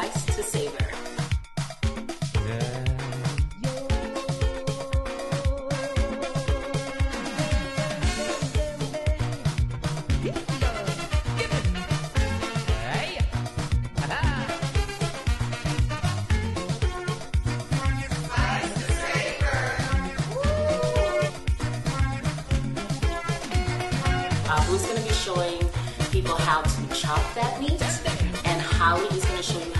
advice to savor. Uh, who's going to be showing people how to chop that meat, and Holly is going to show you